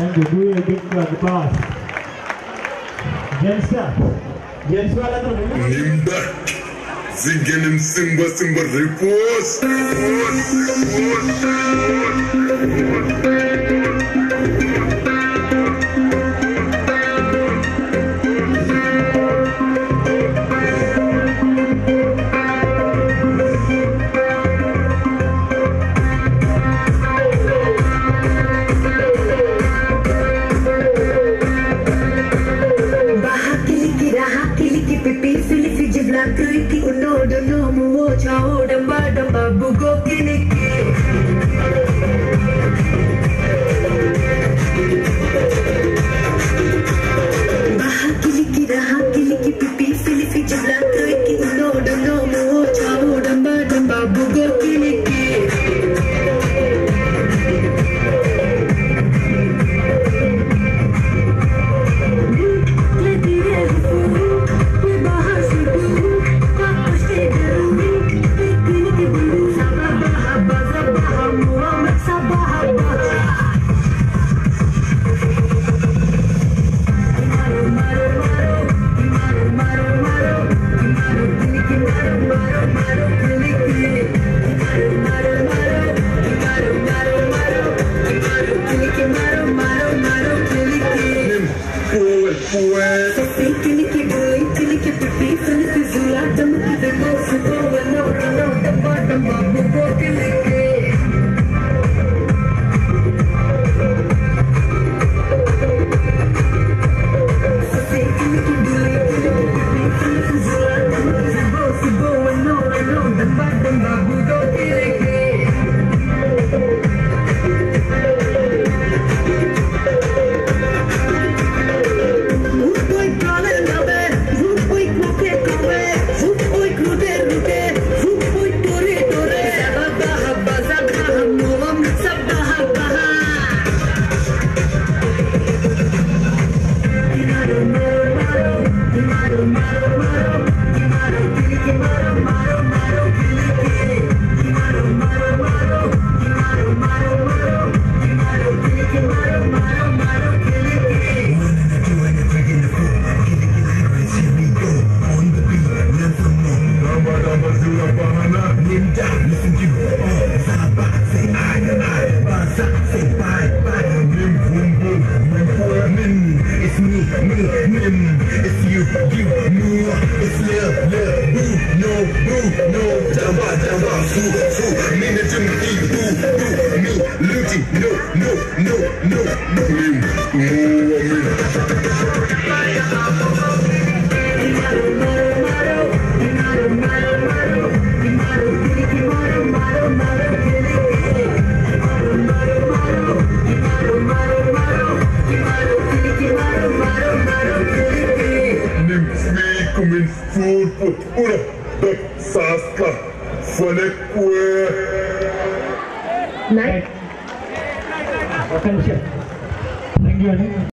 Thank you. Do a big applause. Gents, gents, wala to. Imba. Zingenim simba simba repose. Repose. Repose. Repose. की पिपी सिली सी जिबला क्री की उन्नो डनो मुवो छाओ डंबा डंबा बुगो के निके Ninja, listen you. Oh, Saba, say I, I. Basa, say bye. Me, me. It's you, you, me. It's lil, lil, boo, no, boo, no. Damba, damba, foo, foo. Mina, futura de Saska Fonekwe. Nice. Thank you.